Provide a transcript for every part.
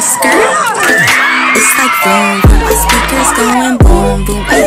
don't skirt. It's like boom, boom. My speakers going boom, boom. Ay,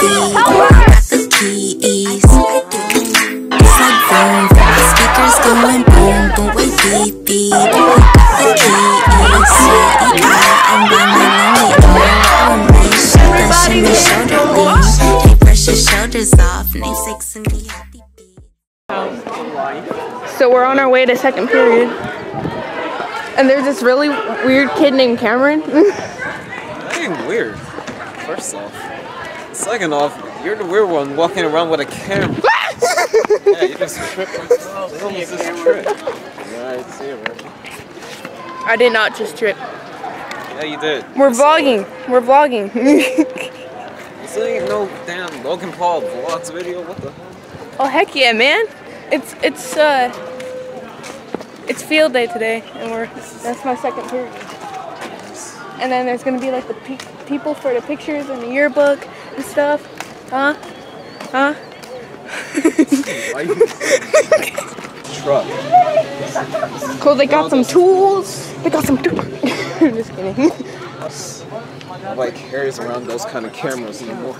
baby, I got the keys. It's like boom, boom. My speakers going boom, boom. Wait, baby, I got the keys. Yeah, I'm on my lonely. Shimmy, shoulder lean. Hey, brush your shoulders off. Namesake Cindy, happy. So we're on our way to second period. And there's this really weird kid named Cameron. That ain't weird. First off. Second off, you're the weird one walking around with a camera. yeah, you just tripped. It's almost just trip. Yeah, I see it? I did not just trip. Yeah, you did. We're vlogging. We're vlogging. This ain't no damn Logan Paul vlogs video. What the hell? oh heck yeah, man. It's it's uh it's field day today and we're that's my second period. And then there's gonna be like the pe- people for the pictures and the yearbook and stuff. Huh? Huh? Truck. Cool, they got some tools. They got some tools. I'm just kidding. Nobody carries around those kind of cameras anymore.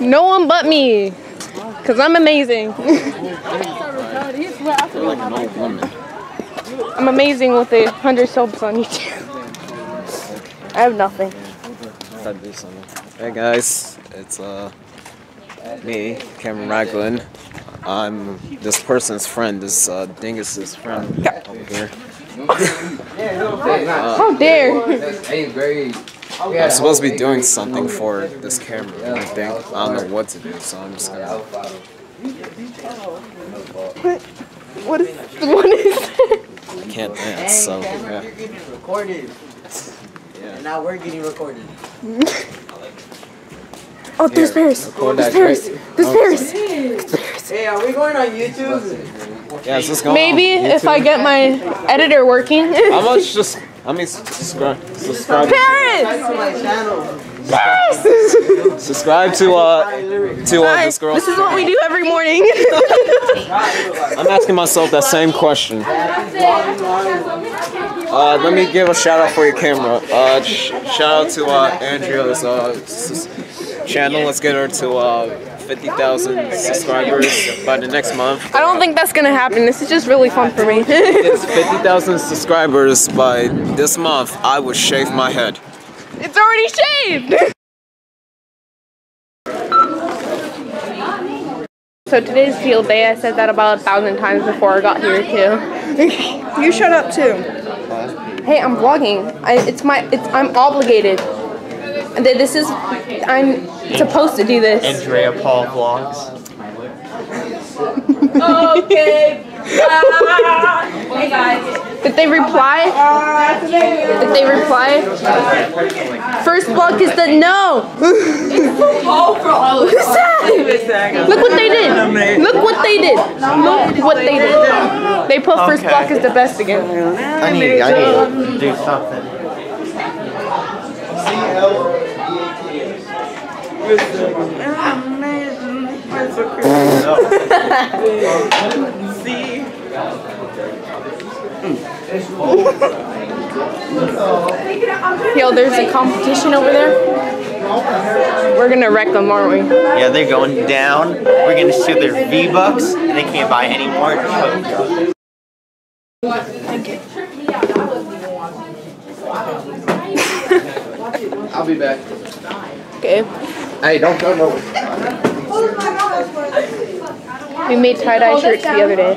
No one but me. Cause I'm amazing. You're like an old woman. I'm amazing with the 100 subs on YouTube. I have nothing. Gotta do something. Hey guys, it's uh me, Cameron Raglan. I'm this person's friend, this uh, Dingus's friend over here. How dare! I'm supposed to be doing something for this camera, I think I don't know what to do, so I'm just gonna. What is what is that? I can't dance, so yeah. You're getting recorded. Yeah. And now we're getting recorded. Oh, there's Here, Paris. There's Paris. great- There's Paris. Hey, are we going on YouTube? Yeah, is this going Maybe on if I get my editor working. How much just? How many subscribe? Subscribe. Paris! On my channel. Subscribe to uh to uh this girl. this is what we do every morning. I'm asking myself that same question. Uh, let me give a shout out for your camera. Uh, sh- shout out to uh, Andrea's uh, channel. Let's get her to uh, 50,000 subscribers by the next month. I don't think that's gonna happen. This is just really fun for me. It's 50,000 subscribers by this month. I would shave my head. It's already shaved! So today's field day. I said that about a thousand times before I got here too. you shut up too. Hey, I'm vlogging. I, it's my. It's I'm obligated. This is. I'm supposed to do this. Andrea Paul vlogs. Did they reply? Did they reply? First block is the no. Who's that? Look what they did. Look what they did. Look what they did. They put first block is the best again. I need, I need to do something. Yo, there's a competition over there. We're gonna wreck them, aren't we? Yeah, they're going down. We're gonna steal their V bucks, and they can't buy any more. I'll be back. Okay. Hey, don't go nowhere. We made tie dye shirts the other day.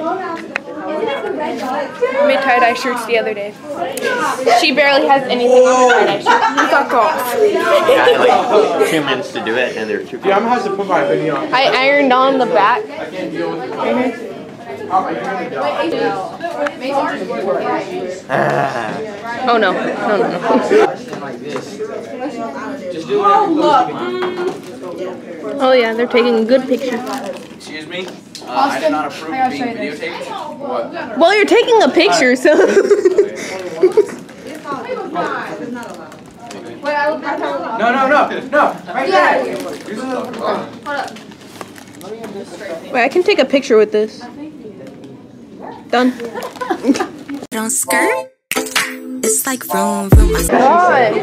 We made tie dye shirts the other day. She barely has anything on her tie dye shirt. Fuck off. Yeah, like two minutes to do it, and they're two. I'm gonna have to put my video on. I ironed on the back. Ah, Oh no, no, no, no. Oh yeah, they're taking a good picture. Excuse me? Uh, I did not approve of being videotaped. What? Well, you're taking a picture, so. No, no, no, no. Right there. Wait, I can take a picture with this. Done. Don't skirt. like vroom vroom. God.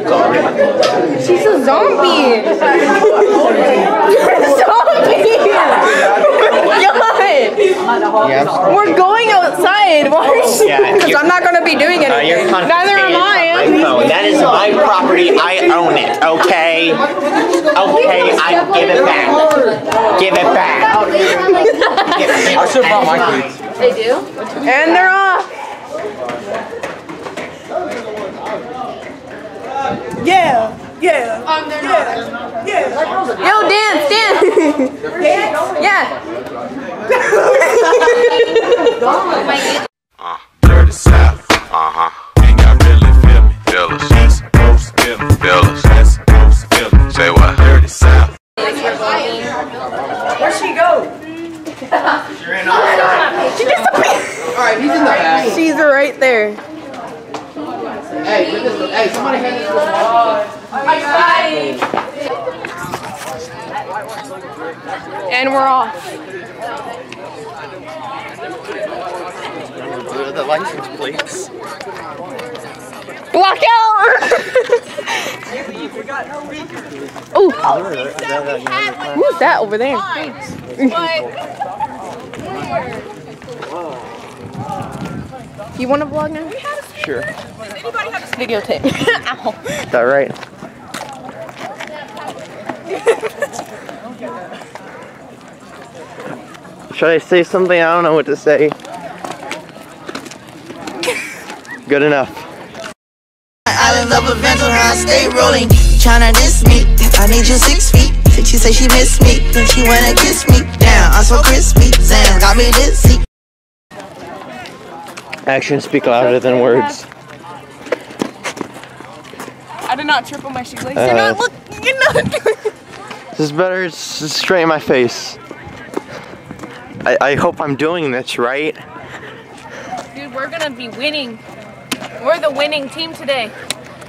She's a zombie. You're a zombie. God. We're going outside. Why are you? Yeah, Because you're- I'm not gonna be doing Uh, you're anything. confiscated Neither am my I. phone. That is my property. I own it. Okay. Okay. I give it back. Give it back. Give it I should have brought my cleats. And they're off. Yeah, Um, yeah. Yo, dance, dance. yeah. Dirty Ooh. Who's that over there? You want to vlog now? Sure. Videotape. Ow. Is that right? Should I say something? I don't know what to say. Good enough. Island of adventure, how I stay rolling. Tryna diss me, I need you six feet. She say she miss me, then she wanna kiss me. Damn, I'm so crispy. Sam got me dizzy. Actions speak louder than words. I did not trip on my shoelace. Uh, you're not look. You're not doing. This is better s- straight in my face. I, I hope I'm doing this right. Dude, we're gonna be winning. We're the winning team today.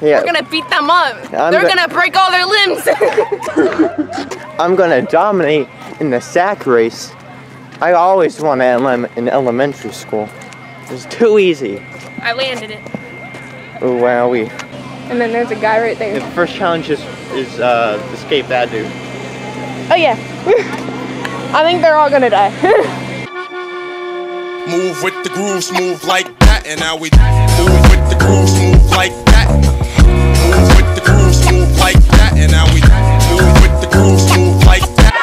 Yeah, We're gonna beat them up. I'm They're go- gonna break all their limbs. I'm gonna dominate in the sack race. I always won at in elementary school. It's too easy. I landed it. Oh wow, we. And then there's a guy right there. The first challenge is is uh, escape that dude. Oh yeah. I think they're all gonna die. Move with the grooves, move like that, and now we move with the grooves, move like like that, and now we move with the grooves, move like that.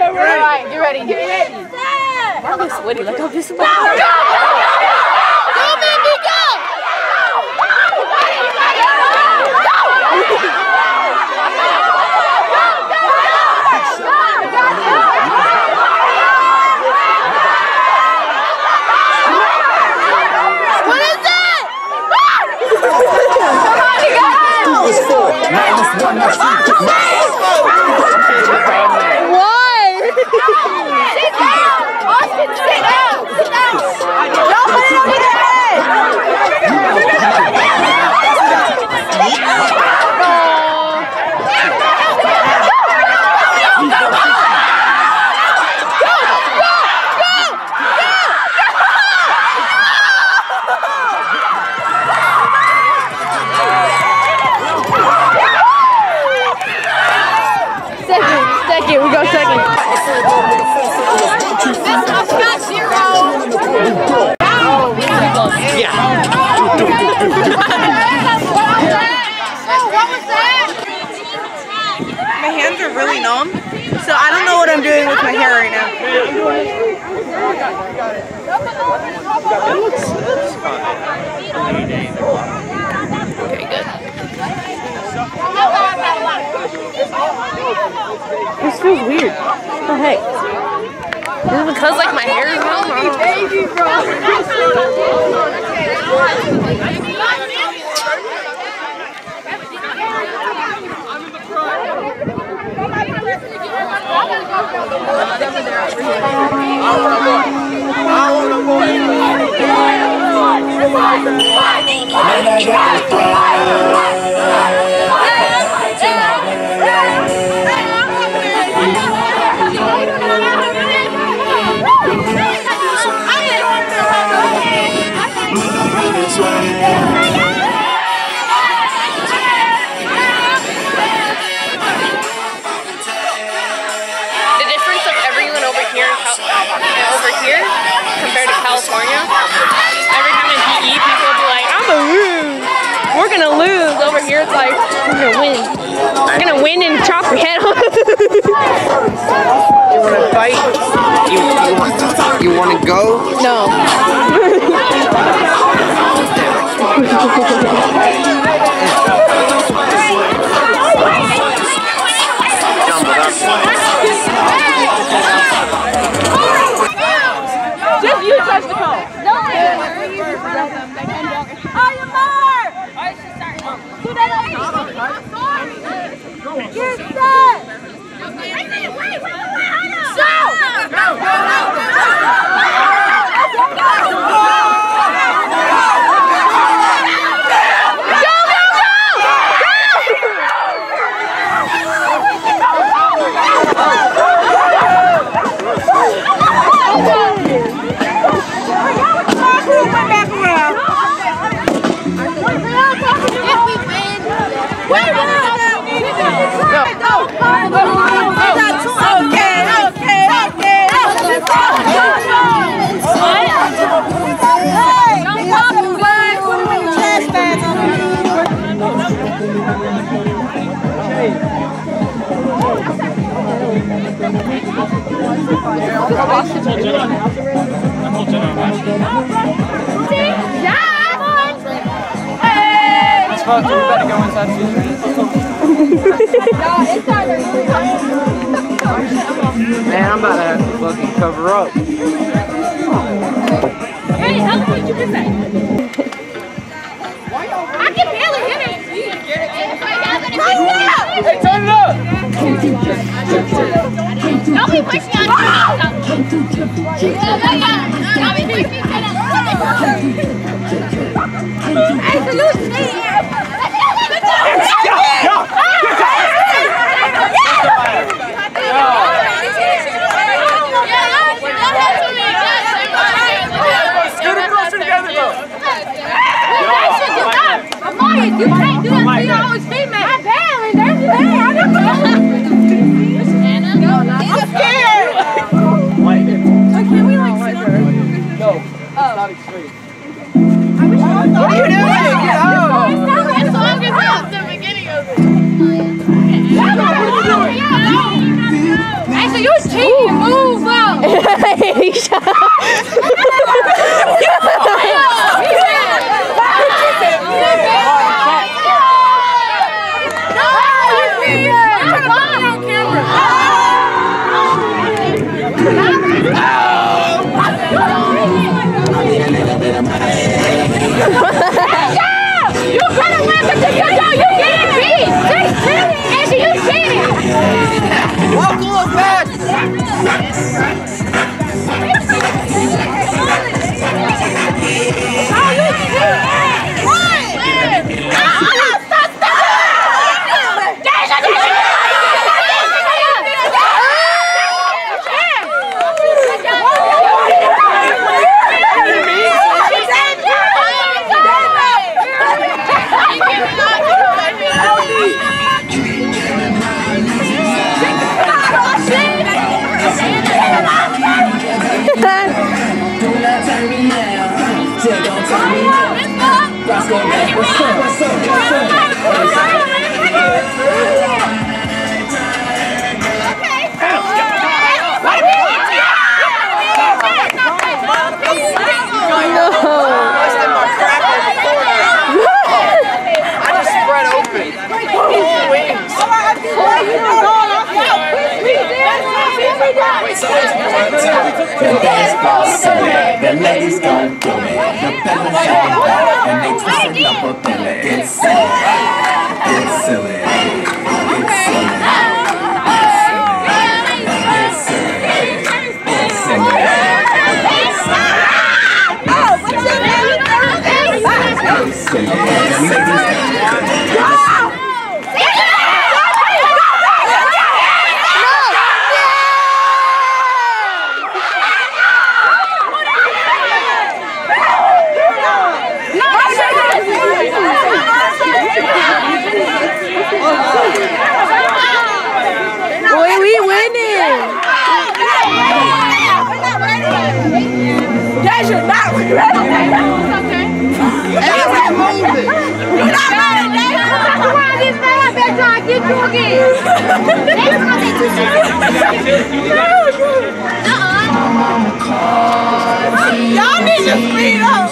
Alright, get ready, get ready. Why am I sweaty? Like I'm just Why? feels weird. What the heck? Is it because like my hair is long? I. I. gonna win. I'm gonna win and chop your head off. You want to fight? You, you, want, you want to go? no. Smoke, we better go inside Man, I'm about to have to fucking cover up. Hey, how long did you get that? I can barely hit it. Hey, turn it up! Don't be pushing on Don't be pushing Hey, so you stay here. The dance floor silly, the ladies gon' do it. The fellas shake back and they twisting up a belly. It's silly, it's silly, Y'all need to speed up.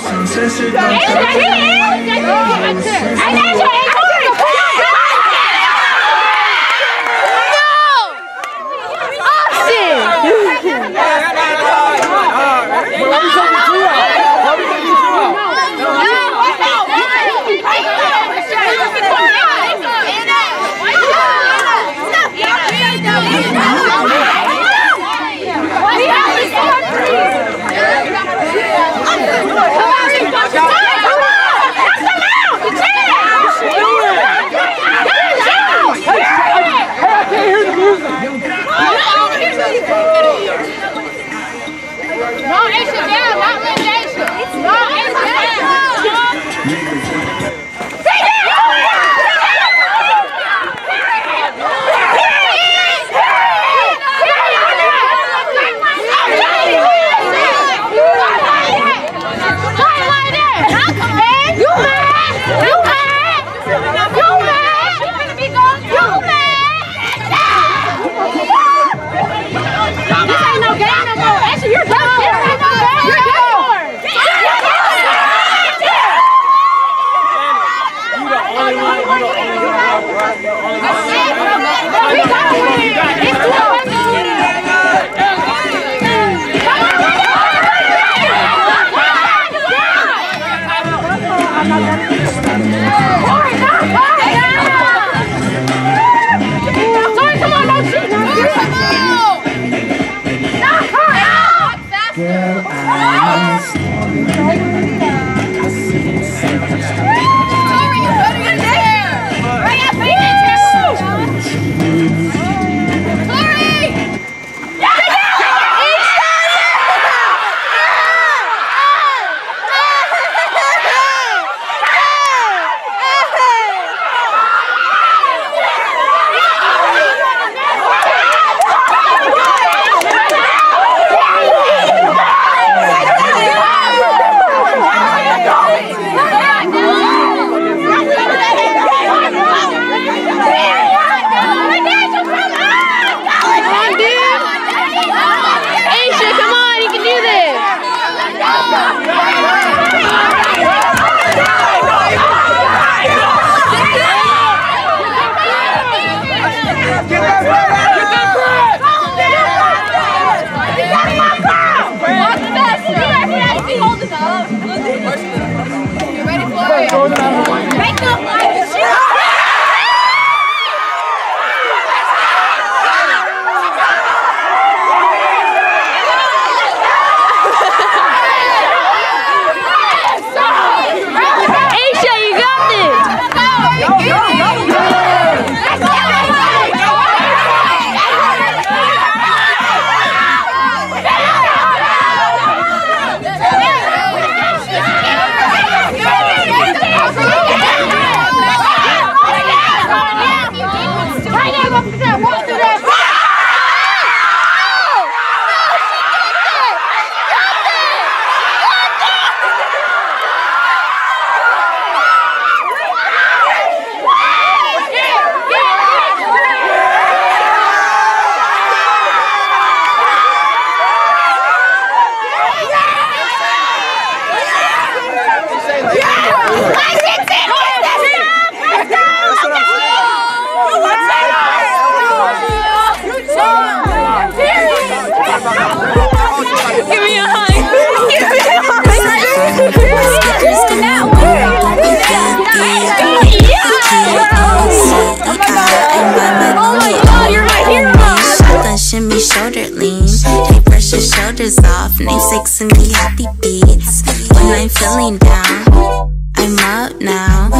And me happy beats. When I'm feeling down, I'm up now.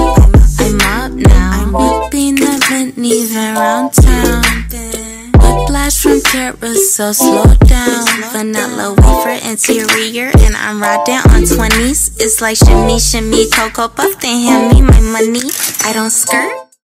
I'm up now. I'm whipping the Bentley around town. Whiplash from carousel, slow down. Vanilla wafer interior, and I'm riding on 20s. It's like shimmy, shimmy, cocoa puff. Then hand me my money. I don't skirt.